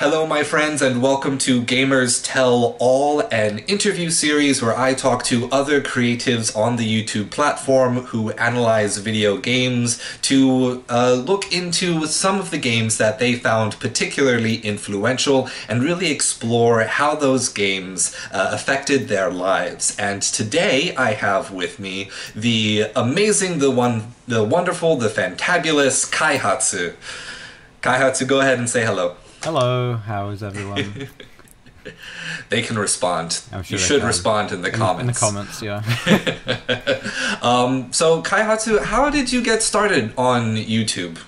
Hello, my friends, and welcome to Gamers Tell All, an interview series where I talk to other creatives on the YouTube platform who analyze video games to uh, look into some of the games that they found particularly influential and really explore how those games uh, affected their lives. And today I have with me the amazing, the one, the wonderful, the fantabulous Kaihatsu. Kaihatsu, go ahead and say hello. Hello, how is everyone? they can respond. Sure you should can. respond in the comments. In the comments, yeah. Um, so, Kaihatsu, how did you get started on YouTube?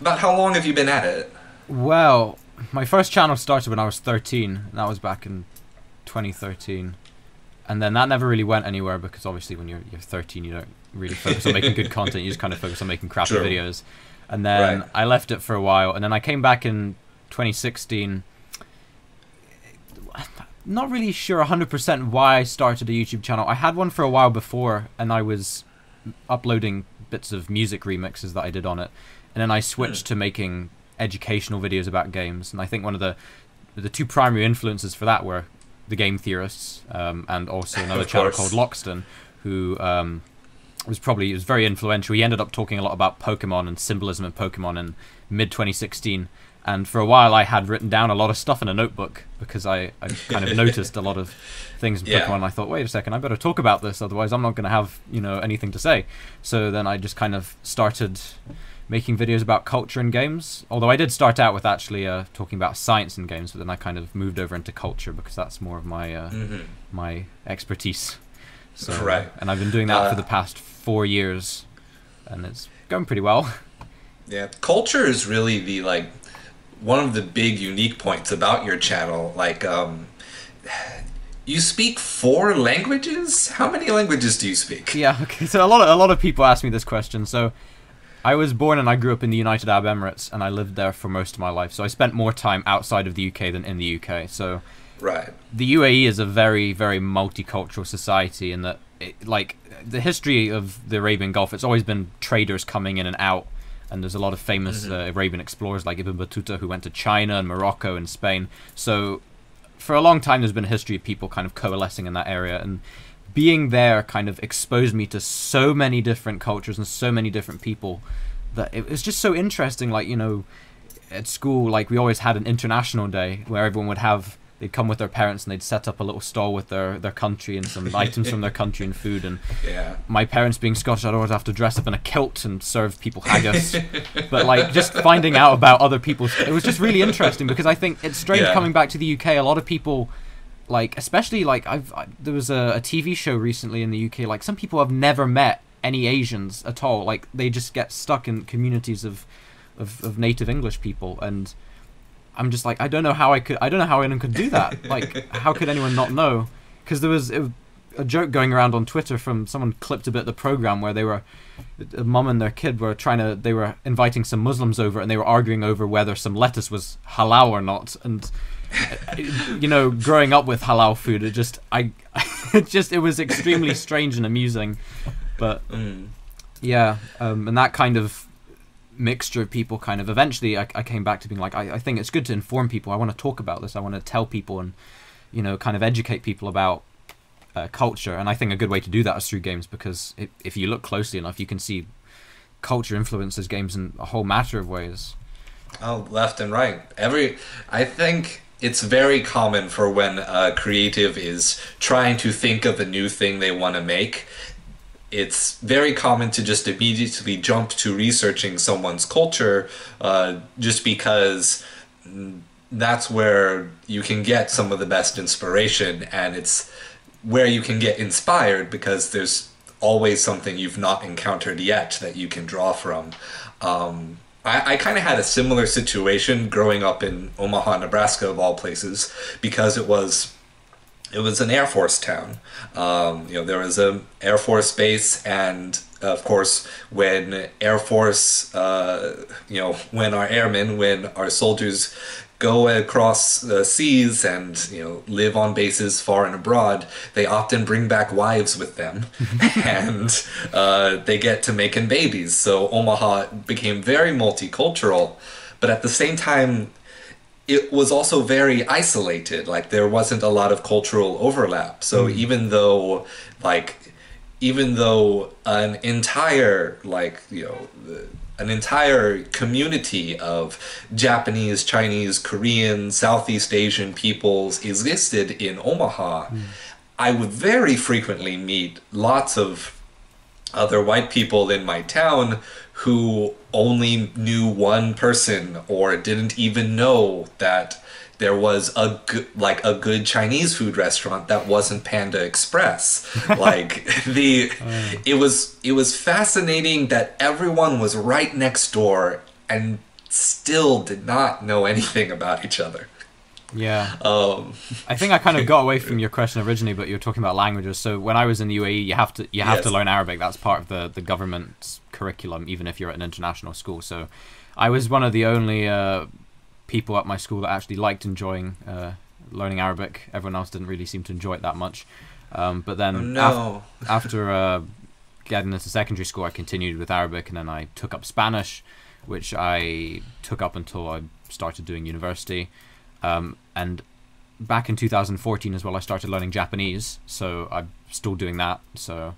About how long have you been at it? well, my first channel started when I was 13. And that was back in 2013. And then that never really went anywhere because obviously when you're, you're 13, you don't really focus on making good content. You just kind of focus on making crappy videos. And then Right. I left it for a while. And then I came back in 2016. Not really sure 100% why I started a YouTube channel. I had one for a while before, and I was uploading bits of music remixes that I did on it. And then I switched to making educational videos about games. And I think one of the the two primary influences for that were the game theorists um, and also another channel called Lockstin, who um, was probably was very influential. He ended up talking a lot about Pokemon and symbolism in Pokemon in mid 2016. And for a while, I had written down a lot of stuff in a notebook because I, I kind of noticed a lot of things in Yeah. Pokemon. And I thought, wait a second, I better talk about this, otherwise I'm not going to have you know anything to say. So then I just kind of started making videos about culture in games. Although I did start out with actually uh, talking about science in games, but then I kind of moved over into culture because that's more of my uh, Mhm. my expertise. So, Right. And I've been doing that Uh, for the past four years, and it's going pretty well. Yeah, culture is really the like one of the big unique points about your channel. Like, um, you speak four languages. How many languages do you speak? yeah. Okay. So a lot of a lot of people ask me this question. So I was born and I grew up in the United Arab Emirates, and I lived there for most of my life. So I spent more time outside of the UK than in the UK. So Right. the UAE is a very, very multicultural society in that, it, like, the history of the Arabian Gulf, it's always been traders coming in and out. And there's a lot of famous uh, Arabian explorers like Ibn Battuta who went to China and Morocco and Spain. So for a long time, there's been a history of people kind of coalescing in that area. And being there kind of exposed me to so many different cultures and so many different people that it was just so interesting. Like, you know, at school, like we always had an international day where everyone would have they'd come with their parents and they'd set up a little stall with their their country and some items from their country and food. And Yeah. my parents being Scottish, I'd always have to dress up in a kilt and serve people haggis. but like just finding out about other people's, it was just really interesting because I think it's strange Yeah. coming back to the UK. A lot of people. Like especially like I've I, there was a, a TV show recently in the UK. Like some people have never met any Asians at all. Like they just get stuck in communities of of, of native English people, and I'm just like I don't know how I could I don't know how anyone could do that. like how could anyone not know? Because there was it, a joke going around on Twitter from someone clipped a bit of the program where they were a mum and their kid were trying to they were inviting some Muslims over and they were arguing over whether some lettuce was halal or not and you know growing up with halal food it just I it just it was extremely strange and amusing but Mm. yeah, um, and that kind of mixture of people kind of eventually I, I came back to being like I, I think it's good to inform people i want to talk about this i want to tell people and you know kind of educate people about uh, culture and i think a good way to do that is through games because if, if you look closely enough you can see culture influences games in a whole matter of ways Oh, left and right. Every, I think it's very common for when a creative is trying to think of a new thing they want to make. It's very common to just immediately jump to researching someone's culture, uh, just because that's where you can get some of the best inspiration, and it's where you can get inspired because there's always something you've not encountered yet that you can draw from. Um, I, I kind of had a similar situation growing up in Omaha, Nebraska, of all places, because it was it was an Air Force town. Um, you know, there was an Air Force base, and of course, when Air Force, uh, you know, when our airmen, when our soldiers go across the seas and you know live on bases far and abroad, they often bring back wives with them, and uh, they get to making babies. So Omaha became very multicultural, but at the same time, it was also very isolated. Like there wasn't a lot of cultural overlap. So mm. even though like even though an entire like you know the- an entire community of Japanese, Chinese, Korean, Southeast Asian peoples existed in Omaha, mm. I would very frequently meet lots of other white people in my town who only knew one person or didn't even know that there was a good, like a good Chinese food restaurant that wasn't Panda Express. like the it was it was fascinating that everyone was right next door and still did not know anything about each other. Yeah. Um, I think I kind of got away from your question originally, but you were talking about languages. So when I was in the UAE, you have to you have to learn Arabic. That's part of the the government's curriculum, even if you're at an international school. So I was one of the only uh, people at my school that actually liked enjoying uh, learning Arabic. Everyone else didn't really seem to enjoy it that much. Um, but then af- no. after uh, getting into secondary school, I continued with Arabic, and then I took up Spanish, which I took up until I started doing university. Um, and back in 2014 as well, I started learning Japanese, so I'm still doing that. So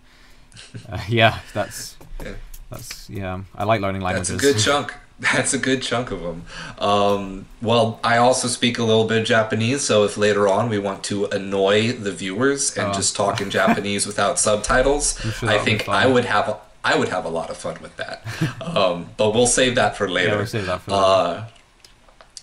uh, yeah, that's Yeah. that's yeah. I like learning languages. That's a good chunk. That's a good chunk of them. Um, well, I also speak a little bit of Japanese, so if later on we want to annoy the viewers and Oh. just talk in Japanese without subtitles, sure I think. I would have a, I would have a lot of fun with that. um, but we'll save that for later. Yeah, we'll save that for later. Uh,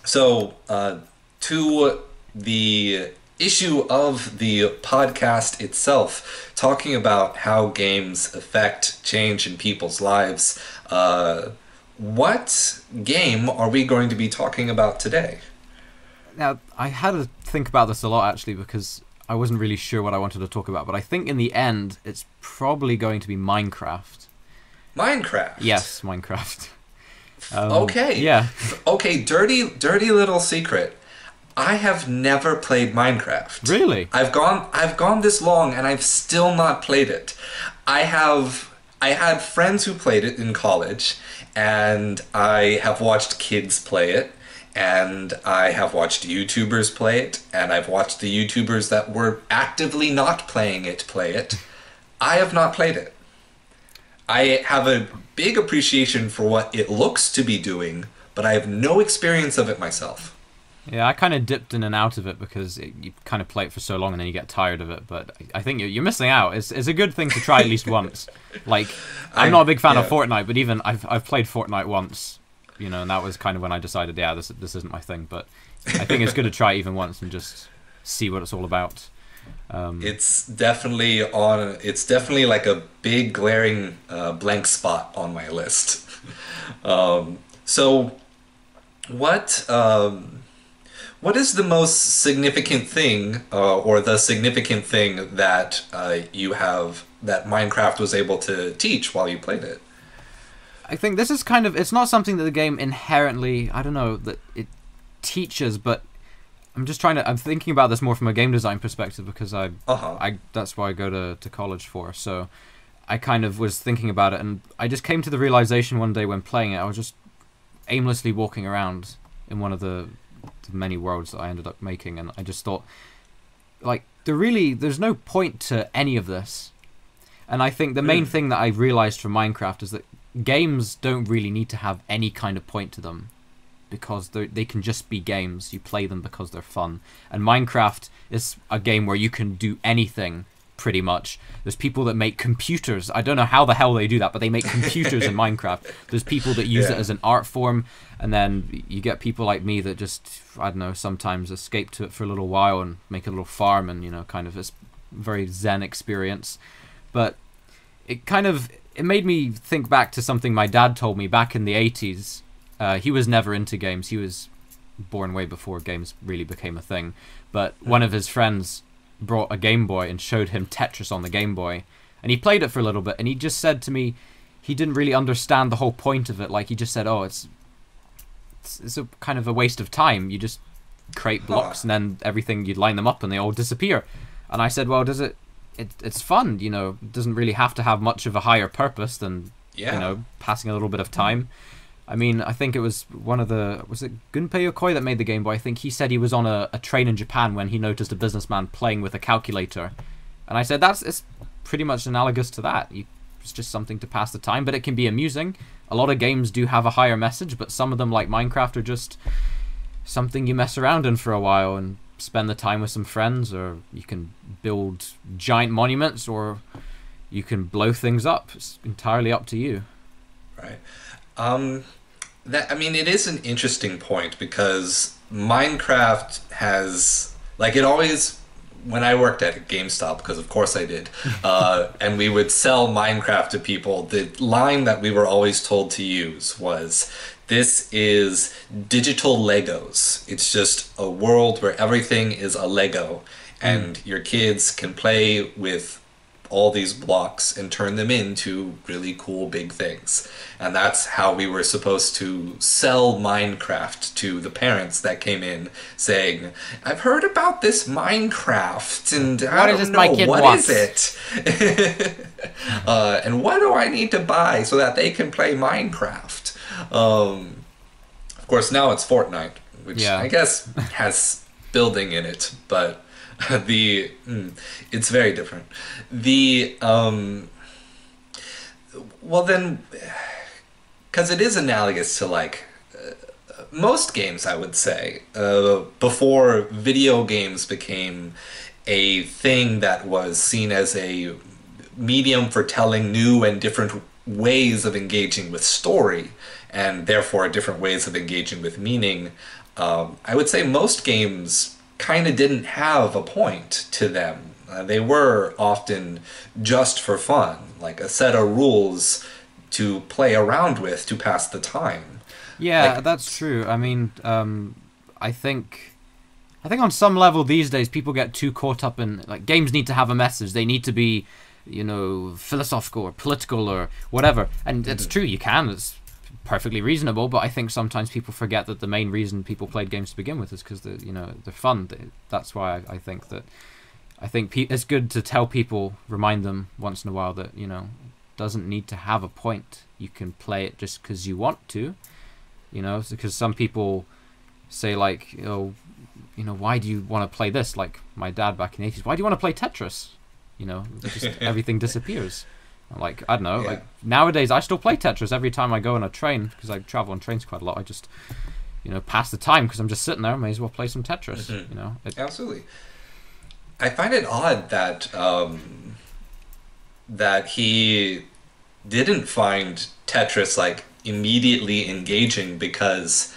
so, uh, to the issue of the podcast itself, talking about how games affect change in people's lives, uh, what game are we going to be talking about today? Now, I had to think about this a lot actually because I wasn't really sure what I wanted to talk about, but I think in the end it's probably going to be Minecraft. Minecraft. Yes, Minecraft. Um, Okay. Yeah. Okay, dirty, dirty little secret. I have never played Minecraft. Really? I've gone I've gone this long and I've still not played it. I have I had friends who played it in college and I have watched kids play it and I have watched YouTubers play it and I've watched the YouTubers that were actively not playing it play it. I have not played it. I have a big appreciation for what it looks to be doing, but I have no experience of it myself. Yeah, I kind of dipped in and out of it because it, you kind of play it for so long and then you get tired of it. But I think you're, you're missing out. It's, it's a good thing to try at least once. Like, I'm I- not a big fan of. Fortnite, but even I've I've played Fortnite once, you know, and that was kind of when I decided, yeah, this this isn't my thing. But I think it's good to try it even once and just see what it's all about. Um, It's definitely on. It's definitely like a big glaring uh, blank spot on my list. um, so, what um, what is the most significant thing, uh, or the significant thing that uh, you have that Minecraft was able to teach while you played it? I think this is kind of it's not something that the game inherently I don't know that it teaches, but I'm just trying to I'm thinking about this more from a game design perspective because I Uh huh. I that's why I go to, to college for. So I kind of was thinking about it and I just came to the realization one day when playing it, I was just aimlessly walking around in one of the, the many worlds that I ended up making and I just thought like there really there's no point to any of this. And I think the main Mm. thing that I realized from Minecraft is that games don't really need to have any kind of point to them because they they can just be games. You play them because they're fun. And Minecraft is a game where you can do anything pretty much. There's people that make computers. I don't know how the hell they do that, but they make computers in Minecraft. There's people that use it as an art form, and then you get people like me that just I don't know sometimes escape to it for a little while and make a little farm and you know kind of it's very zen experience. But it kind of it made me think back to something my dad told me back in the 80s. Uh, he was never into games. He was born way before games really became a thing. But one of his friends brought a Game Boy and showed him Tetris on the Game Boy, and he played it for a little bit. And he just said to me, he didn't really understand the whole point of it. Like he just said, "Oh, it's it's, it's a kind of a waste of time. You just create blocks and then everything you'd line them up and they all disappear." And I said, "Well, does it?" It, it's fun, you know. It doesn't really have to have much of a higher purpose than Yeah. you know passing a little bit of time I mean, I think it was one of the was it Gunpei Yokoi that made the Game Boy. I think he said he was on a, a train in Japan when he noticed a businessman playing with a calculator, and I said that's it's pretty much analogous to that. You, it's just something to pass the time, but it can be amusing. A lot of games do have a higher message, but some of them, like Minecraft, are just something you mess around in for a while and spend the time with some friends, or you can build giant monuments, or you can blow things up. It's entirely up to you. Right. Um, that I mean, it is an interesting point because Minecraft has like it always. When I worked at GameStop, because of course I did, uh, and we would sell Minecraft to people, the line that we were always told to use was, "This is digital Legos. It's just a world where everything is a Lego, and your kids can play with all these blocks and turn them into really cool big things. And that's how we were supposed to sell Minecraft to the parents that came in saying, I've heard about this Minecraft and I What don't know what wants?" is it? uh, and what do I need to buy so that they can play Minecraft? Um, of course, now it's Fortnite, which Yeah. I guess has building in it, but the mm, it's very different. The um, well then, because it is analogous to like uh, most games, I would say, uh, before video games became a thing that was seen as a medium for telling new and different ways of engaging with story, and therefore different ways of engaging with meaning. Um, I would say most games kind of didn't have a point to them. Uh, they were often just for fun, like a set of rules to play around with to pass the time. Yeah, Like- that's true. I mean, um, I think, I think on some level these days people get too caught up in like games need to have a message. They need to be, you know, philosophical or political or whatever. And it's true, you can. It's perfectly reasonable. But I think sometimes people forget that the main reason people played games to begin with is because they, you know, they're fun. That's why I, I think that. I think pe- it's good to tell people, remind them once in a while that you know, doesn't need to have a point. You can play it just because you want to you know because some people say like you know you know why do you want to play this like my dad back in the 80s why do you want to play tetris you know just everything disappears like i don't know Yeah. like nowadays i still play tetris every time i go on a train because i travel on trains quite a lot i just you know pass the time because i'm just sitting there I may as well play some tetris Mhm. you know it, Absolutely. I find it odd that um, that he didn't find Tetris like immediately engaging because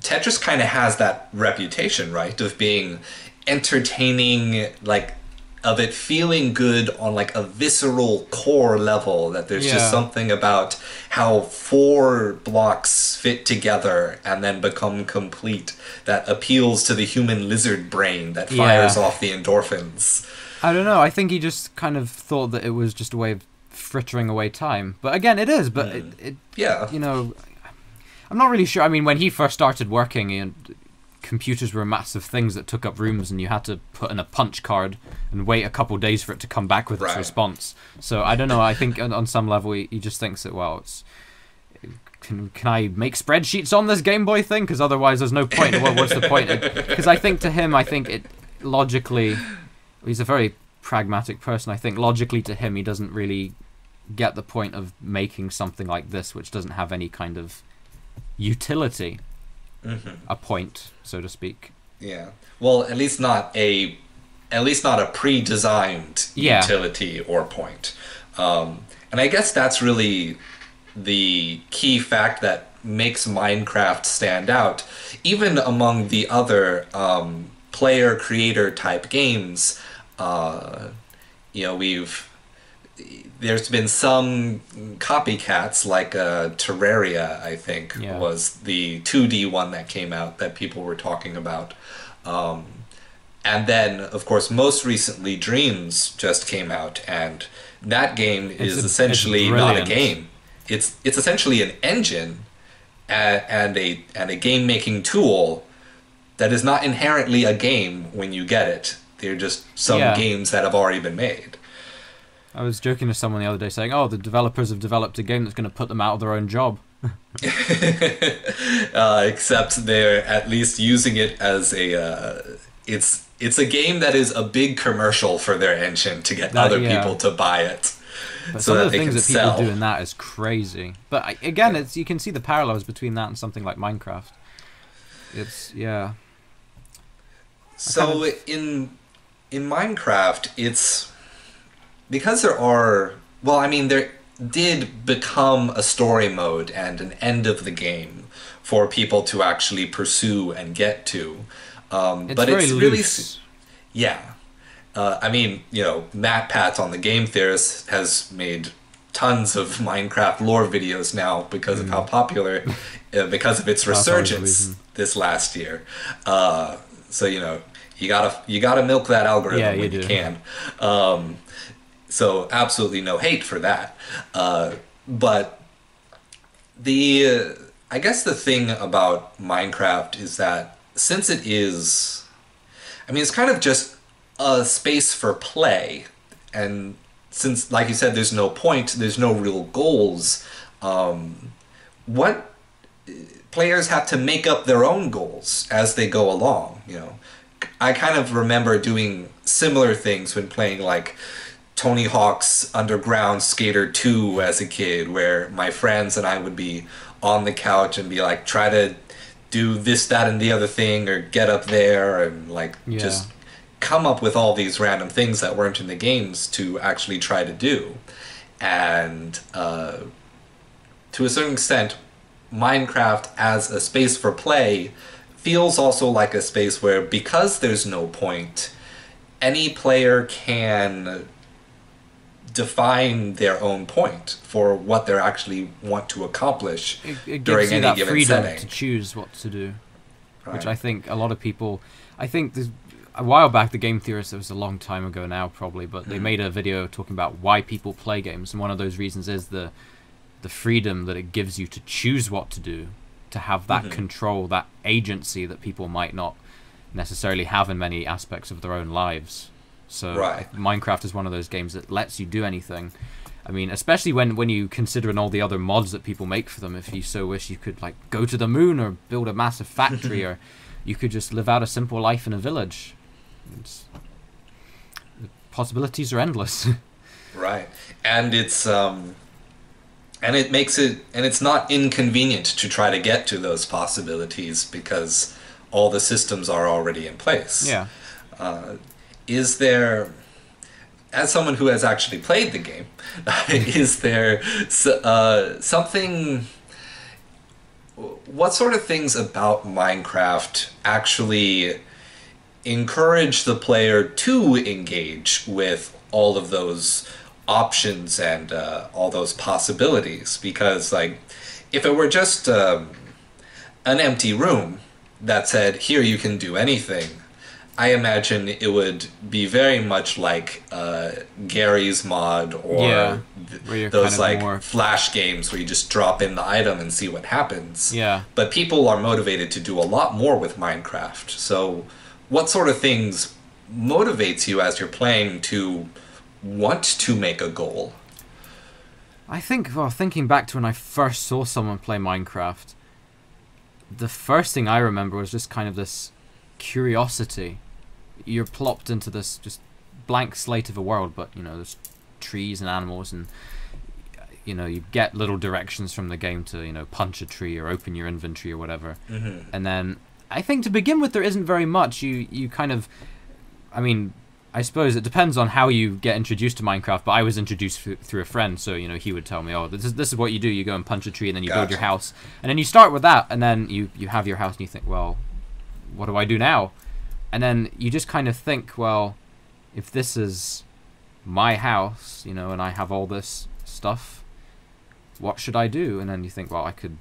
Tetris kind of has that reputation, right, of being entertaining, like of it feeling good on like a visceral core level that there's Yeah. just something about how four blocks fit together and then become complete that appeals to the human lizard brain that fires Yeah. off the endorphins. I don't know. I think he just kind of thought that it was just a way of frittering away time. But again, it is. But hmm. it, it Yeah. you know, I'm not really sure. I mean, when he first started working, and computers were massive things that took up rooms, and you had to put in a punch card and wait a couple days for it to come back with its response. So I don't know. I think on, on some level, he, he just thinks that well, it's. Can, can I make spreadsheets on this Game Boy thing? Because otherwise, there's no point. What, what's the point? Because I think to him, I think it logically, he's a very pragmatic person. I think logically to him, he doesn't really get the point of making something like this, which doesn't have any kind of utility, hmm a point, so to speak. Yeah. Well, at least not a, at least not a pre-designed Yeah. utility or point. Um, and I guess that's really the key fact that makes Minecraft stand out, even among the other um, player creator type games. Uh, you know, we've there's been some copycats like uh, Terraria, I think, Yeah. was the 2D one that came out that people were talking about. Um, and then, of course, most recently, Dreams just came out, and that game It's is a- essentially not a game. It's it's essentially an engine and, and a and a game making tool that is not inherently a game when you get it. They're just some Yeah. games that have already been made. I was joking to someone the other day saying, "Oh, the developers have developed a game that's going to put them out of their own job." uh, except they're at least using it as a. Uh, it's it's a game that is a big commercial for their engine to get That- other yeah. people to buy it. But so some of the things that people sell. do in that is crazy. But again, it's you can see the parallels between that and something like Minecraft. It's yeah. So in in Minecraft, it's because there are well, I mean, there did become a story mode and an end of the game for people to actually pursue and get to. Um, It's but very it's really loose. yeah. Uh, I mean, you know, MatPat on the Game Theorist has made tons of Minecraft lore videos now because of how popular, uh, because of its Mm. That's always the resurgence this last year. Uh, so you know, you gotta you gotta milk that algorithm Yeah, when you do. can. Um, so absolutely no hate for that. Uh, but the uh, I guess the thing about Minecraft is that since it is, I mean, it's kind of just a space for play, and since, like you said, there's no point, there's no real goals. Um, what players have to make up their own goals as they go along. You know, I kind of remember doing similar things when playing like Tony Hawk's Underground Skater 2 as a kid, where my friends and I would be on the couch and be like, try to do this, that, and the other thing, or get up there, and like Yeah. just come up with all these random things that weren't in the games to actually try to do. And uh, to a certain extent, Minecraft as a space for play feels also like a space where, because there's no point, any player can define their own point for what they actually want to accomplish It, it during any that given freedom setting. to choose what to do, which I think a lot of people. I think there's, a while back, the Game Theorist. It was a long time ago now, probably, but they Mhm. made a video talking about why people play games, and one of those reasons is the the freedom that it gives you to choose what to do, to have that Mhm. control, that agency that people might not necessarily have in many aspects of their own lives. So Right. Minecraft is one of those games that lets you do anything. I mean, especially when when you consider and all the other mods that people make for them. If you so wish, you could like go to the moon or build a massive factory, or you could just live out a simple life in a village. It's, the possibilities are endless. Right. And it's um and it makes it and it's not inconvenient to try to get to those possibilities because all the systems are already in place. yeah. Uh, is there as someone who has actually played the game, is there uh, something what sort of things about Minecraft actually encourage the player to engage with all of those options and uh, all those possibilities? Because like if it were just um, an empty room that said here you can do anything i imagine it would be very much like uh, Garry's Mod or Yeah, th- those kind of like more- flash games where you just drop in the item and see what happens Yeah. but people are motivated to do a lot more with Minecraft. So, what sort of things motivates you as you're playing to want to make a goal? I think, well, thinking back to when I first saw someone play Minecraft, the first thing I remember was just kind of this curiosity. You're plopped into this just blank slate of a world, but you know, there's trees and animals, and you know, you get little directions from the game to you know punch a tree or open your inventory or whatever. Mm-hmm. And then I think to begin with, there isn't very much. You you kind of, I mean, I suppose it depends on how you get introduced to Minecraft. But I was introduced through, through a friend, so you know he would tell me, "Oh, this is this is what you do. You go and punch a tree, and then you build your house, and then you start with that, and then you you have your house, and you think, well, what do I do now? And then you just kind of think, well, if this is my house, you know, and I have all this stuff, what should I do? And then you think, well, I could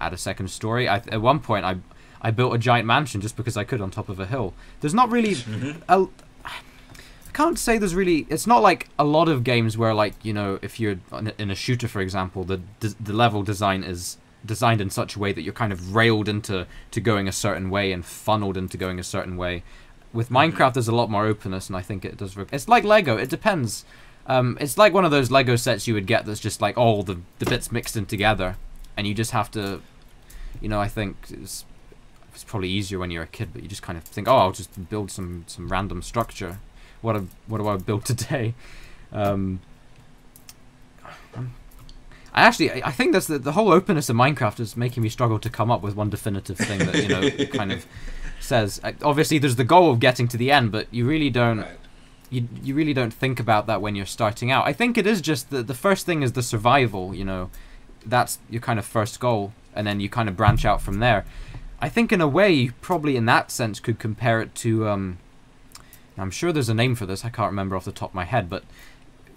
add a second story. I, at one point, I I built a giant mansion just because I could on top of a hill. There's not really Mm-hmm. a, I can't say there's really. It's not like a lot of games where, like, you know, if you're in a shooter, for example, the the level design is designed in such a way that you're kind of railed into to going a certain way and funneled into going a certain way. With Minecraft, there's a lot more openness, and I think it does. It's like Lego. It depends. Um, it's like one of those Lego sets you would get that's just like all the the bits mixed in together. and you just have to, you know, I think it's it's probably easier when you're a kid, but you just kind of think, oh, I'll just build some some random structure. What a, what do I build today? Um, I actually I think that's the, the whole openness of Minecraft is making me struggle to come up with one definitive thing that you know kind of says. uh, Obviously, there's the goal of getting to the end, but you really don't Right. you you really don't think about that when you're starting out. I think it is just the the first thing is the survival. You know, that's your kind of first goal, and then you kind of branch out from there. I think in a way, you probably in that sense could compare it to. Um, I'm sure there's a name for this. I can't remember off the top of my head, but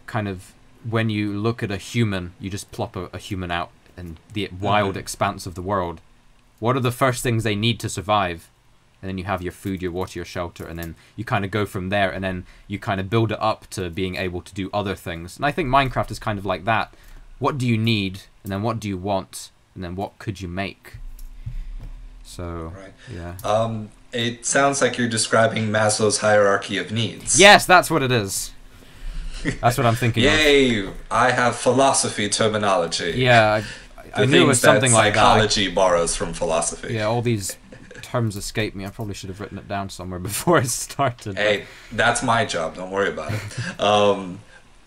kind of when you look at a human, you just plop a, a human out in the wild Mhm. expanse of the world. What are the first things they need to survive? And then you have your food, your water, your shelter, and then you kind of go from there, and then you kind of build it up to being able to do other things. And I think Minecraft is kind of like that. What do you need, and then what do you want, and then what could you make? So Right. yeah. Um, it sounds like you're describing Maslow's hierarchy of needs. Yes, that's what it is. That's what I'm thinking. of. Yay! I have philosophy terminology. Yeah, I, I knew it was something like that. psychology borrows from philosophy. Yeah, all these terms escape me. I probably should have written it down somewhere before I started. Hey, that's my job. Don't worry about it. um,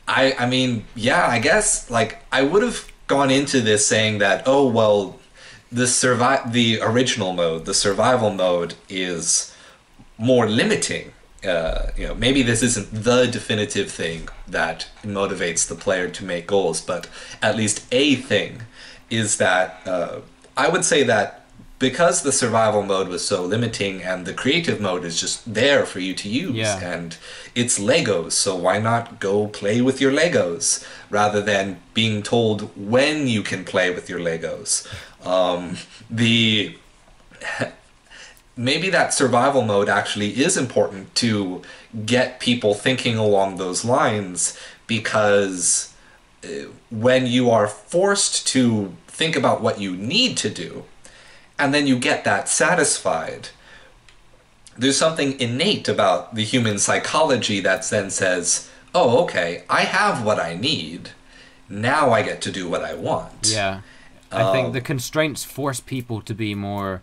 I, I mean, yeah, I guess like I would have gone into this saying that, oh well, the survive, the original mode, the survival mode is more limiting. Uh, you know, maybe this isn't the definitive thing that motivates the player to make goals, but at least a thing is that uh, I would say that because the survival mode was so limiting and the creative mode is just there for you to use Yeah. and it's Legos, so why not go play with your Legos rather than being told when you can play with your Legos? Um, the maybe that survival mode actually is important to get people thinking along those lines because uh, when you are forced to think about what you need to do and then you get that satisfied there's something innate about the human psychology that then says oh okay i have what i need. Now i get to do what i want. Yeah, I think Um, the constraints force people to be more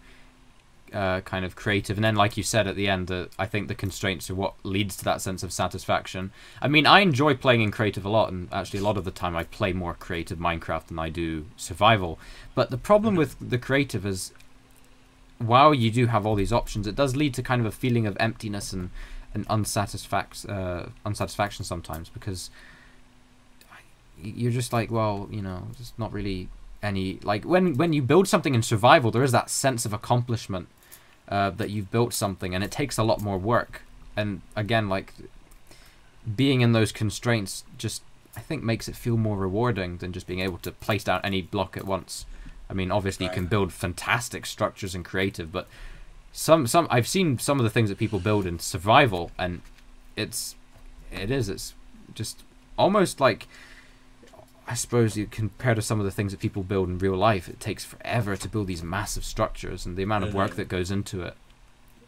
uh, kind of creative, and then, like you said at the end, uh, I think the constraints are what leads to that sense of satisfaction. I mean, I enjoy playing in creative a lot, and actually, a lot of the time, I play more creative Minecraft than I do survival. But the problem with the creative is, while you do have all these options, it does lead to kind of a feeling of emptiness and and unsatisfac- uh, unsatisfaction sometimes because you're just like, well, you know, it's not really any like when when you build something in survival, there is that sense of accomplishment uh, that you've built something, and it takes a lot more work. And again, like being in those constraints, just I think makes it feel more rewarding than just being able to place down any block at once. I mean, obviously you can build fantastic structures and creative, but some some I've seen some of the things that people build in survival, and it's it is it's just almost like I suppose you compare to some of the things that people build in real life. It takes forever to build these massive structures, and the amount of work Mhm. that goes into it.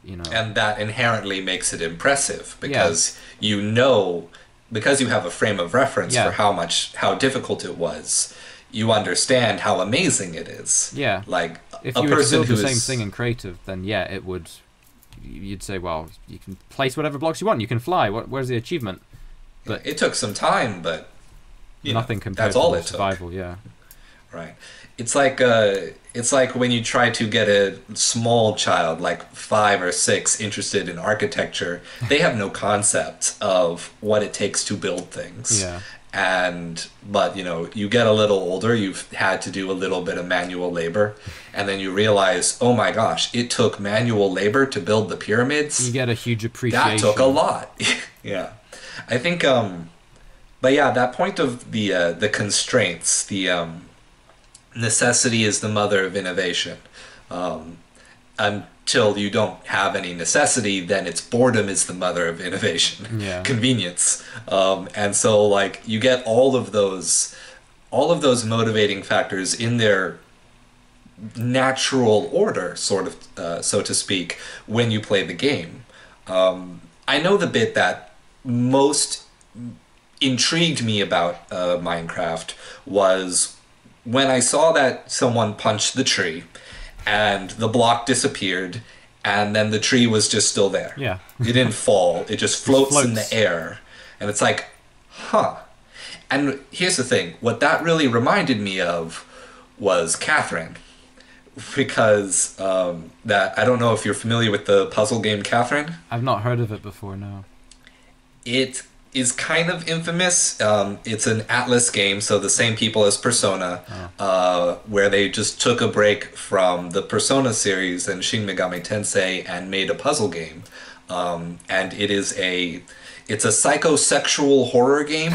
You know. and that inherently makes it impressive because you know because you have a frame of reference Yeah. for how much how difficult it was you understand how amazing it is yeah. like If a you were to person build who the same is- thing in creative, then yeah, it would. You'd say, well, you can place whatever blocks you want. You can fly. What? Where's the achievement? but- it took some time but you know, Nothing compared that's to all the it took survival. Yeah. right it's like uh it's like when you try to get a small child like five or six interested in architecture they have no concept of what it takes to build things Yeah. and but you know you get a little older you've had to do a little bit of manual labor and then you realize oh my gosh it took manual labor to build the pyramids You get a huge appreciation. that took a lot yeah i think um but yeah that point of the uh, the constraints the um necessity is the mother of innovation um until you don't have any necessity then it's boredom is the mother of innovation Yeah. convenience um and so like you get all of those all of those motivating factors in their natural order, sort of, uh, so to speak, when you play the game. Um, I know the bit that most intrigued me about uh, Minecraft was when I saw that someone punched the tree and the block disappeared and then the tree was just still there. Yeah. it didn't fall. It just floats, in floats. the air. And it's like, huh. And here's the thing what that really reminded me of was Catherine. Because um, that I don't know if you're familiar with the puzzle game Catherine I've not heard of it before. No. it is kind of infamous. Um, it's an Atlus game, so the same people as Persona, uh, where they just took a break from the Persona series and Shin Megami Tensei and made a puzzle game. Um, and it is a it's a psychosexual horror game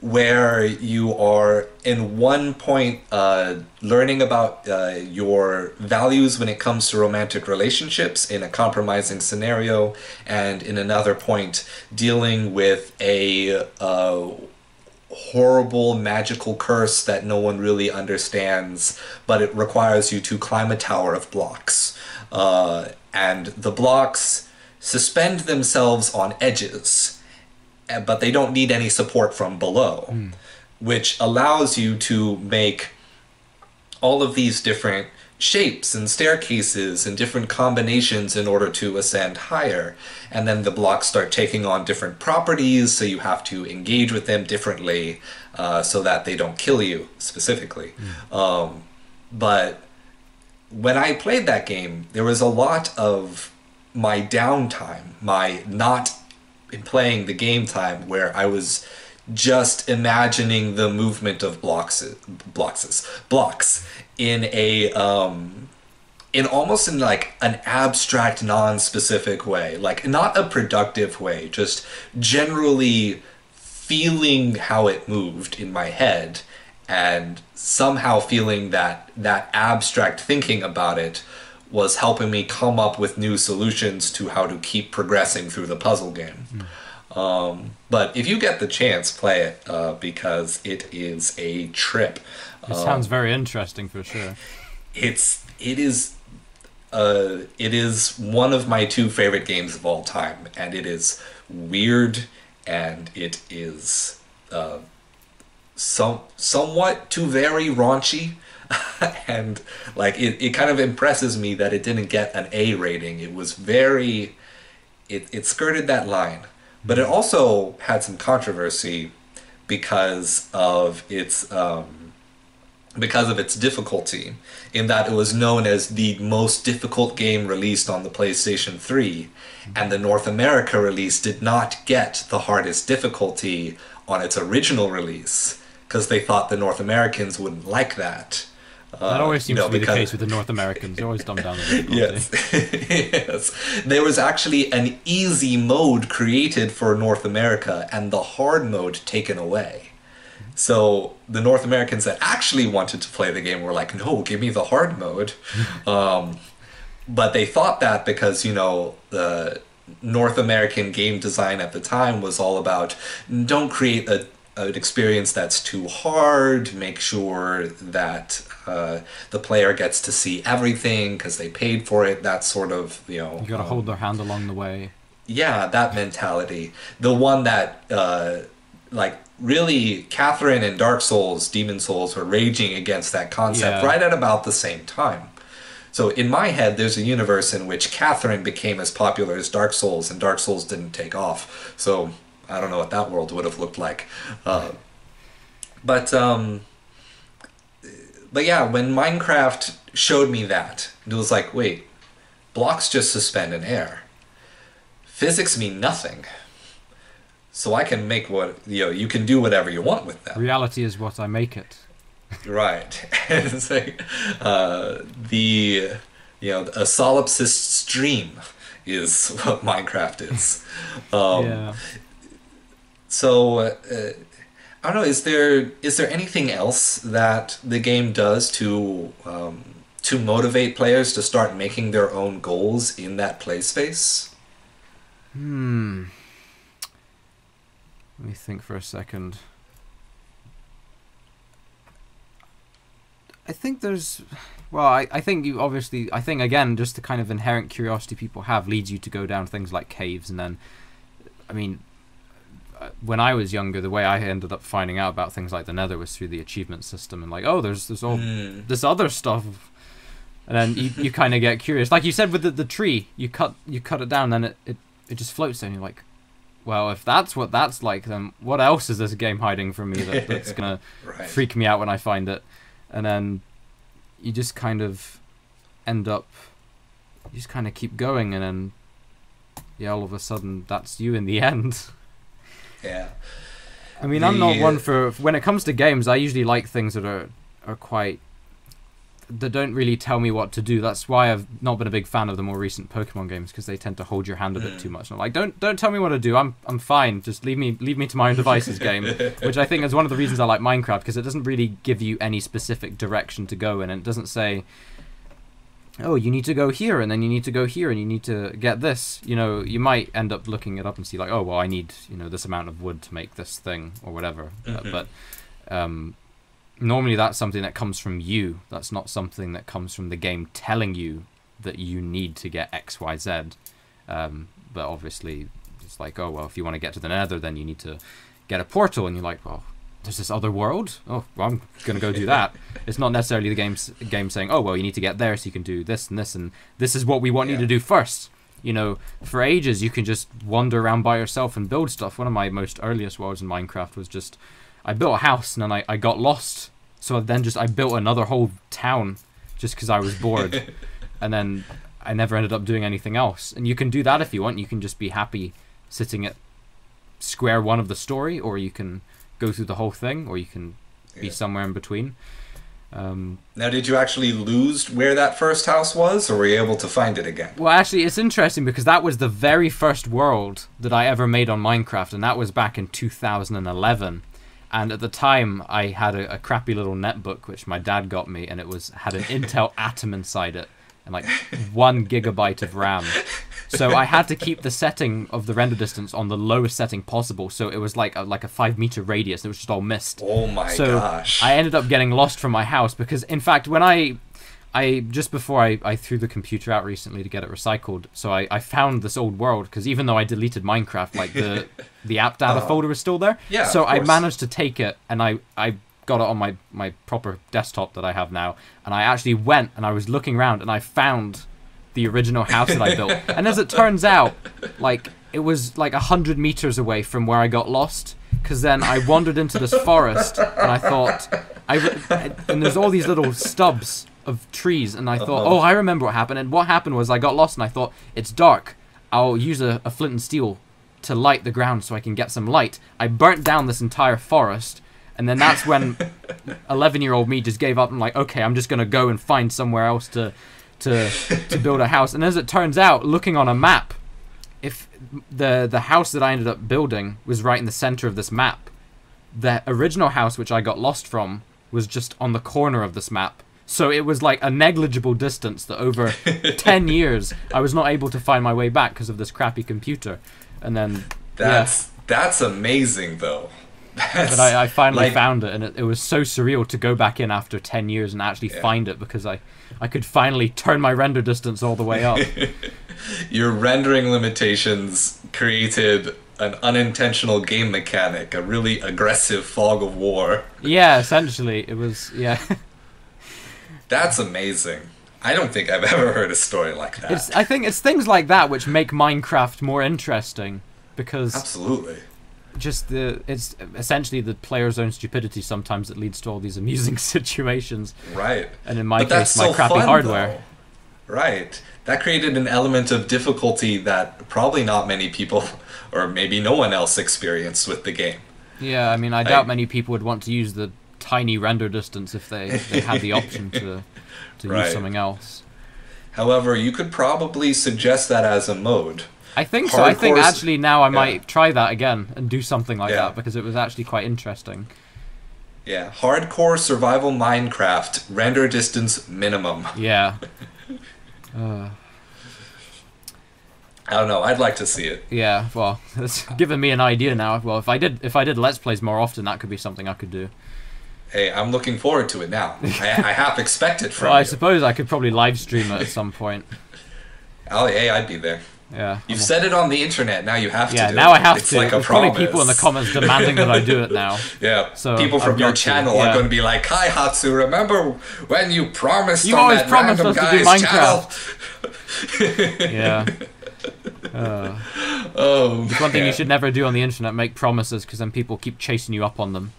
where you are in one point uh, learning about uh, your values when it comes to romantic relationships in a compromising scenario, and in another point dealing with a uh, horrible magical curse that no one really understands, but it requires you to climb a tower of blocks. Uh, and the blocks suspend themselves on edges, but they don't need any support from below, which allows you to make all of these different shapes and staircases and different combinations in order to ascend higher. And then the blocks start taking on different properties, so you have to engage with them differently uh, so that they don't kill you specifically. Um, but when I played that game, there was a lot of my downtime, my not playing the game time, where I was just imagining the movement of blocks, blocks, blocks in a um, in almost in like an abstract, non-specific way, like not a productive way, just generally feeling how it moved in my head and somehow feeling that that abstract thinking about it was helping me come up with new solutions to how to keep progressing through the puzzle game. Um, but if you get the chance, play it uh, because it is a trip. It sounds very interesting for sure. It's it is uh, it is one of my two favorite games of all time, and it is weird and it is uh, some somewhat too very raunchy. and like it, it kind of impresses me that it didn't get an A rating. It was very it, it skirted that line. But it also had some controversy because of its um, because of its difficulty, in that it was known as the most difficult game released on the PlayStation 3, and the North America release did not get the hardest difficulty on its original release because they thought the North Americans wouldn't like that. That always seems know, to be because- the case with the North Americans. They always dumb down the yes. yes. There was actually an easy mode created for North America and the hard mode taken away. So the North Americans that actually wanted to play the game were like, no, give me the hard mode. um, but they thought that because, you know, the North American game design at the time was all about don't create a, an experience that's too hard, make sure that uh, the player gets to see everything because they paid for it, that sort of, you know. You gotta um, hold their hand along the way. yeah, that mentality. The one that, uh, like, really, Catherine and Dark Souls, Demon's Souls, were raging against that concept Yeah. right at about the same time. So in my head, there's a universe in which Catherine became as popular as Dark Souls, and Dark Souls didn't take off. So I don't know what that world would have looked like. Uh, but um, but yeah, when Minecraft showed me that, it was like, wait, blocks just suspend in air. Physics mean nothing. So I can make what you know. You can do whatever you want with them. Reality is what I make it. Right. it's like, uh, the you know a solipsist stream is what Minecraft is. Um, yeah. So uh, I don't know. Is there is there anything else that the game does to um, to motivate players to start making their own goals in that play space? Hmm. Let me think for a second. I think there's, well, I, I think you obviously, I think again, just the kind of inherent curiosity people have leads you to go down things like caves, and then, I mean, uh, when I was younger, the way I ended up finding out about things like the Nether was through the achievement system, and like, oh, there's there's all Mm. this other stuff, and then you, you kind of get curious. Like you said with the, the tree, you cut you cut it down, then it, it it just floats, and you're like, well, if that's what that's like, then what else is this game hiding from me that, that's gonna Right. freak me out when I find it, and then you just kind of end up, you just kind of keep going, and then yeah, all of a sudden that's you in the end. Yeah. I mean, I'm not one for when it comes to games. I usually like things that are are quite that don't really tell me what to do. That's why I've not been a big fan of the more recent Pokemon games because they tend to hold your hand a bit Mm. too much. And I'm like, don't don't tell me what to do. I'm I'm fine. Just leave me leave me to my own devices game, which I think is one of the reasons I like Minecraft because it doesn't really give you any specific direction to go in. And it doesn't say, oh, you need to go here and then you need to go here and you need to get this. You know, you might end up looking it up and see like, oh, well, I need you know this amount of wood to make this thing or whatever. Uh, Mhm. but um, normally that's something that comes from you. That's not something that comes from the game telling you that you need to get X, Y, Z. Um, but obviously, it's like, oh well, if you want to get to the Nether, then you need to get a portal, and you're like, well, there's this other world. Oh, well, I'm gonna go do that. it's not necessarily the game's game saying, oh well, you need to get there so you can do this and this, and this is what we want you to do first. You know, for ages you can just wander around by yourself and build stuff. One of my most earliest worlds in Minecraft was just I built a house and then I, I got lost. So then just I built another whole town just because I was bored. and then I never ended up doing anything else. And you can do that if you want. You can just be happy sitting at square one of the story, or you can go through the whole thing, or you can be Yeah. somewhere in between. Um, Now, did you actually lose where that first house was, or were you able to find it again? well, actually, it's interesting because that was the very first world that I ever made on Minecraft, and that was back in 2011. And at the time, I had a, a crappy little netbook which my dad got me, and it was had an Intel Atom inside it and like one gigabyte of RAM. So I had to keep the setting of the render distance on the lowest setting possible. So it was like a, like a five meter radius. It was just all mist. Oh my so gosh. I ended up getting lost from my house because, in fact, when I, I just before I, I threw the computer out recently to get it recycled, so I, I found this old world because even though I deleted Minecraft, like the the app data Uh-huh. folder is still there. Yeah, So I managed to take it and I I got it on my my proper desktop that I have now, and I actually went and I was looking around and I found the original house that I built. and as it turns out, like it was like a hundred meters away from where I got lost. Because then I wandered into this forest and I thought, I and there's all these little stubs of trees, and I thought, Uh-huh. oh, I remember what happened. And what happened was I got lost and I thought it's dark. I'll use a, a flint and steel to light the ground so I can get some light. I burnt down this entire forest, and then that's when 11 year old me just gave up and like, okay, I'm just gonna go and find somewhere else to to to build a house. And as it turns out, looking on a map, if the the house that I ended up building was right in the center of this map, the original house which I got lost from was just on the corner of this map. So it was like a negligible distance that over 10 years I was not able to find my way back because of this crappy computer. And then That's that's amazing, though. But I, I finally like- found it, and it, it was so surreal to go back in after 10 years and actually Yeah. find it because I, I could finally turn my render distance all the way up. Your rendering limitations created an unintentional game mechanic, a really aggressive fog of war. yeah, essentially, it was, yeah. That's amazing. I don't think I've ever heard a story like that. It's, I think it's things like that which make Minecraft more interesting because Absolutely. Just the it's essentially the player's own stupidity sometimes that leads to all these amusing situations. Right. And in my but case, my so crappy fun, hardware. though. Right. That created an element of difficulty that probably not many people, or maybe no one else, experienced with the game. Yeah, I mean, I doubt many people would want to use the tiny render distance if they, if they had the option to to Right. use something else. However, you could probably suggest that as a mode. I think so. I think actually now I yeah. might try that again and do something like Yeah. that because it was actually quite interesting. Yeah, hardcore survival Minecraft, render distance minimum. Yeah. Uh, I don't know, I'd like to see it. yeah. Well, it's given me an idea now. Well, if I did if I did let's plays more often, that could be something I could do. Hey, I'm looking forward to it now. I, I half expect it from Well, I you. suppose I could probably live stream it at some point. Oh, hey, I'd be there. Yeah. You've said it on the internet. Now you have yeah, to. Do now it. I have it's to. Like a There's probably promise. people in the comments demanding that I do it now. Yeah. So, people from I've your got to, channel yeah. are going to be like, "Kaihatsu, remember when you promised You on that promised random us to do guy's Minecraft." channel?" Yeah. Uh, Oh, it's one thing you should never do on the internet: make promises, because then people keep chasing you up on them.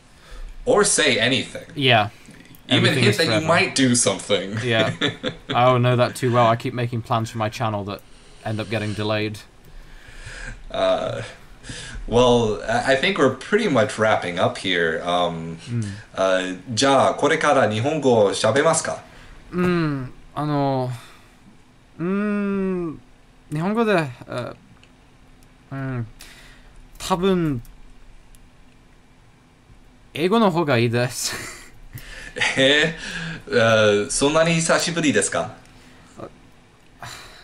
or say anything. Yeah. Even hint that you might do something. Yeah. I don't know that too well. I keep making plans for my channel that end up getting delayed. Uh, well, I think we're pretty much wrapping up here. Um, uh, じゃあ、これから日本語を喋れますかうん、あの、うーん、日本語で、あうん、多分、英語の方がいいです。えー、uh, そんなに久しぶりですか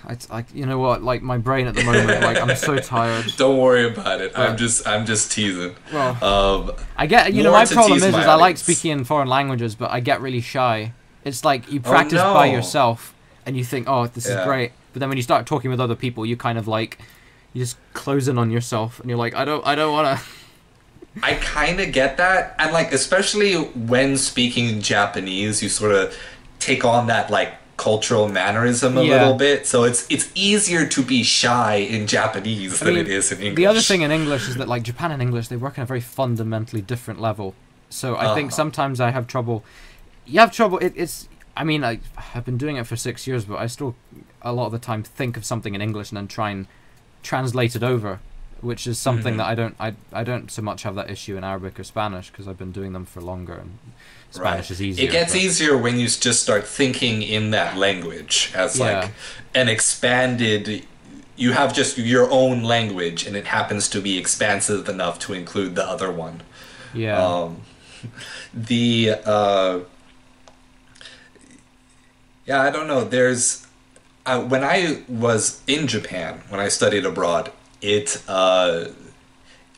It's like, you know what, like my brain at the moment, like I'm so tired. Don't worry about it. I'm Uh, just I'm just teasing. Well, Um, I get, you know, my problem is, tease is my I like speaking in foreign languages, but I get really shy. It's like you Oh, practice by yourself and you think, oh, this Yeah. is great. But then when you start talking with other people, you kind of like, you just close in on yourself and you're like, I don't, I don't want to. I kind of get that, and like especially when speaking Japanese, you sort of take on that like cultural mannerism a Yeah. little bit. So it's it's easier to be shy in Japanese I than mean, it is in English. The other thing in English is that like Japan and English, they work on a very fundamentally different level. So I think Uh-huh. sometimes I have trouble. You have trouble. It, it's. I mean, I, I've been doing it for six years, but I still, a lot of the time, think of something in English and then try and translate it over, which is something Mhm. that I don't. I I don't so much have that issue in Arabic or Spanish because I've been doing them for longer, and Spanish is easier. It gets but- easier when you just start thinking in that language as Yeah. like an expanded. You have just your own language, and it happens to be expansive enough to include the other one. Yeah. Um, the uh, yeah, I don't know. There's uh, when I was in Japan when I studied abroad, it uh,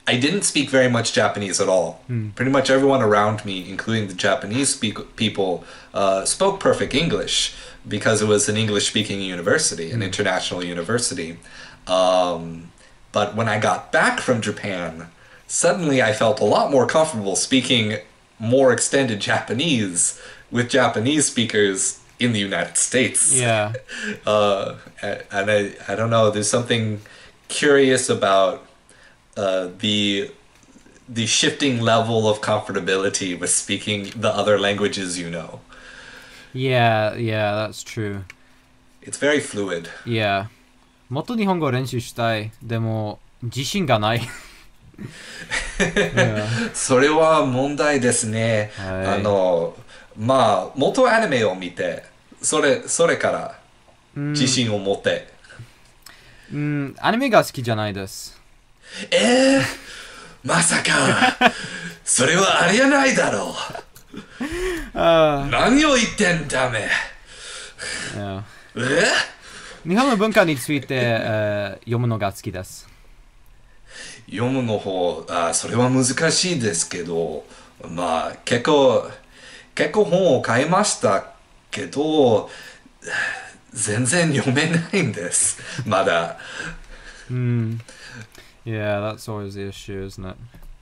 I didn't speak very much Japanese at all. Pretty much everyone around me, including the Japanese speak- people, uh, spoke perfect English because it was an English-speaking university, an international university. Um, but when I got back from Japan, suddenly I felt a lot more comfortable speaking more extended Japanese with Japanese speakers in the United States. yeah. Uh, and I, I don't know, there's something curious about uh, the the shifting level of comfortability with speaking the other languages you know. Yeah. Yeah. That's true. It's very fluid. Yeah. もっと日本語を練習したい。でも、自信がない。それは問題ですね。はいあの、まあ、元アニメを見て、それ、それから自信を持って。うん、アニメが好きじゃないです。えー、まさか、それはありえないだろあう。何を言ってんだめ。あ。え？日本の文化について、えー読むのが好きです。読むの方あそれは難しいですけどまあ結構結構本を買いましたけど全然読めないんですまだうん。Yeah, that's always the issue, isn't it?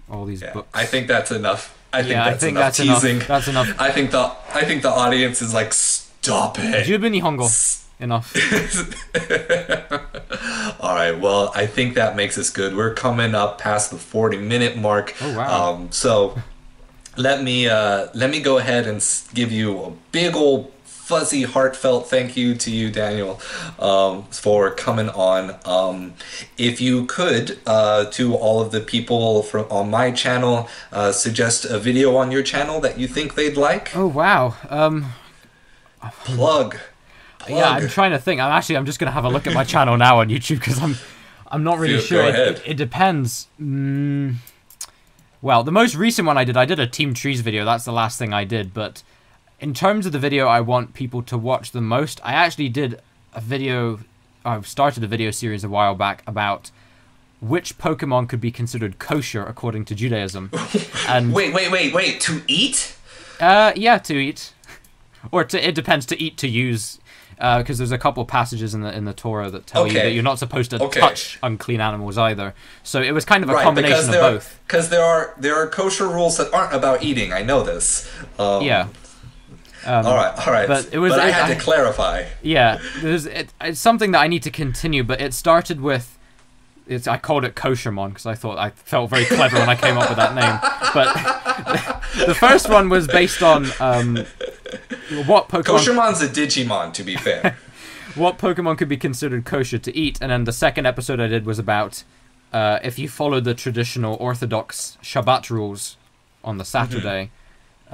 All these yeah, books. I think that's enough. I think, yeah, that's, I think enough that's teasing. Enough. That's enough. I think the I think the audience is like, stop it. Jubin Nihongo. Enough. All right. Well, I think that makes us good. We're coming up past the forty-minute mark. Oh wow. Um, so. let me uh, let me go ahead and give you a big old fuzzy heartfelt thank you to you Daniel um, for coming on um, if you could uh, to all of the people from on my channel uh, suggest a video on your channel that you think they'd like Oh wow. Um. plug, plug. Yeah, I'm trying to think. I'm actually. I'm just gonna have a look at my channel now on YouTube because I'm. I'm not really sure. It, it, it depends. Mm, well, the most recent one I did, I did a Team Trees video. That's the last thing I did. But in terms of the video I want people to watch the most, I actually did a video. I've started a video series a while back about which Pokemon could be considered kosher according to Judaism. and wait wait wait wait to eat uh, yeah, to eat, or to it depends to eat to use. because there's a couple passages in the in the Torah that tell you that you're not supposed to Okay. touch unclean animals either. So it was kind of a Right, combination because of there both. because there are there are kosher rules that aren't about eating. I know this. Um, Yeah. Um, All right, all right. But it was- I had I- to clarify. Yeah, there's it, it's something that I need to continue, but it started with it's I called it Koshermon because I thought I felt very clever when I came up with that name. But the first one was based on um, what Pokemon Koshermon's a Digimon, to be fair. what Pokemon could be considered kosher to eat, and then the second episode I did was about uh, if you followed the traditional Orthodox Shabbat rules on the Saturday,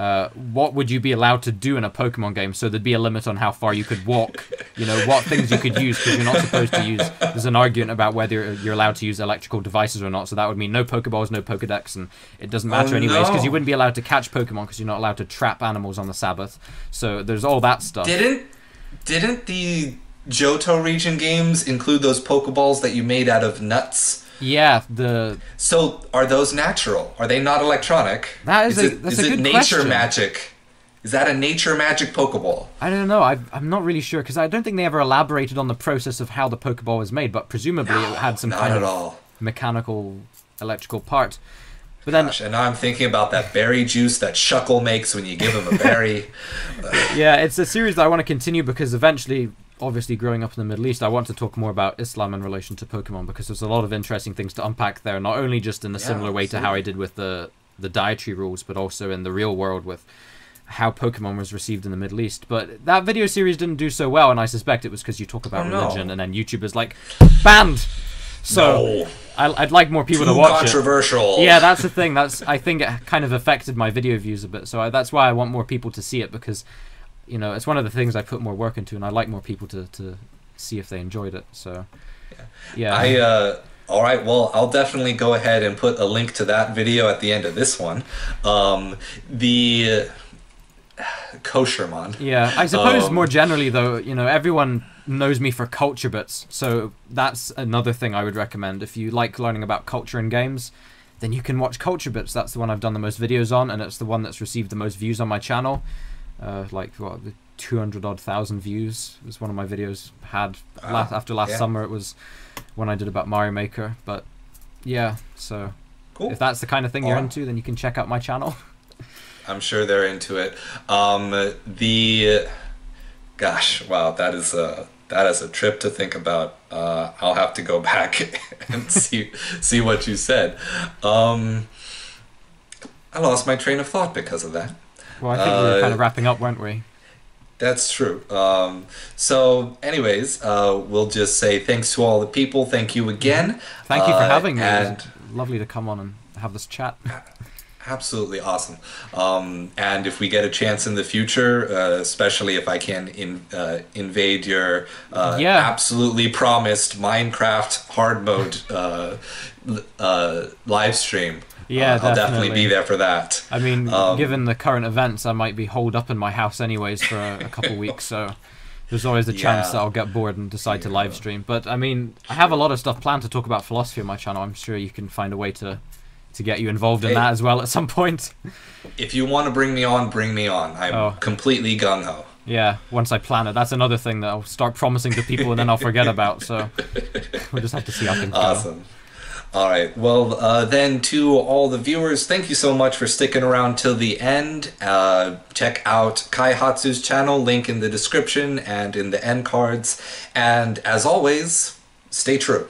uh, what would you be allowed to do in a Pokemon game? So there'd be a limit on how far you could walk, you know, what things you could use because you're not supposed to use. There's an argument about whether you're allowed to use electrical devices or not. So that would mean no Pokeballs, no Pokedex, and it doesn't matter Oh, anyways because no. you wouldn't be allowed to catch Pokemon because you're not allowed to trap animals on the Sabbath. So there's all that stuff. didn't didn't the Johto region games include those Pokeballs that you made out of nuts? Yeah, the So are those natural? Are they not electronic? That is a- it, that's is a it nature question. magic? Is that a nature magic Pokeball? I don't know. I, I'm not really sure because I don't think they ever elaborated on the process of how the Pokeball was made, but presumably it had some kind of all. mechanical, electrical part. But then, Gosh, and now I'm thinking about that berry juice that Shuckle makes when you give him a berry. yeah, it's a series that I want to continue because eventually, obviously, growing up in the Middle East, I want to talk more about Islam in relation to Pokemon because there's a lot of interesting things to unpack there. Not only just in a Yeah, similar way to how I did with the the dietary rules, but also in the real world with how Pokemon was received in the Middle East. But that video series didn't do so well, and I suspect it was because you talk about Oh, no. religion, and then YouTubers like banned. So no, I, I'd like more people too to watch it. controversial. Yeah, that's the thing. That's I think it kind of affected my video views a bit. So I, that's why I want more people to see it because, you know, it's one of the things I put more work into, and I like more people to to see if they enjoyed it. So, yeah, I uh all right, well, I'll definitely go ahead and put a link to that video at the end of this one. Um the uh, Koshermon. yeah. I suppose Um, more generally though, you know, everyone knows me for culture bits, so that's another thing I would recommend. If you like learning about culture in games, then you can watch Culture Bits. That's the one I've done the most videos on, and it's the one that's received the most views on my channel. Uh, like what, the two hundred odd thousand views was one of my videos had Wow. last, after last Yeah. summer. It was when I did about Mario Maker, but yeah. So Cool. if that's the kind of thing you're Alright. into, then you can check out my channel. I'm sure they're into it. Um, the, gosh, wow, that is a that is a trip to think about. Uh, I'll have to go back and see see what you said. Um, I lost my train of thought because of that. Well, I think we were kind Uh, of wrapping up, weren't we? That's true. Um, so, anyways, uh, we'll just say thanks to all the people. Thank you again. Thank you for Uh, having me. And lovely to come on and have this chat. Absolutely awesome. Um, and if we get a chance in the future, uh, especially if I can in, uh, invade your uh, Yeah. absolutely promised Minecraft hard mode uh, uh, live stream, Yeah, uh, I'll definitely be there for that. I mean, Um, given the current events, I might be holed up in my house anyways for a, a couple weeks, so there's always the chance Yeah. that I'll get bored and decide to live stream. But I mean, I have a lot of stuff planned to talk about philosophy on my channel. I'm sure you can find a way to to get you involved in Hey. that as well at some point. If you want to bring me on, bring me on. I'm Oh. completely gung ho. Yeah, once I plan it, that's another thing that I'll start promising to people and then I'll forget about. So we'll just have to see how things go. Awesome. All right. Well, uh, then to all the viewers, thank you so much for sticking around till the end. Uh, check out Kaihatsu's channel, link in the description and in the end cards. And as always, stay true.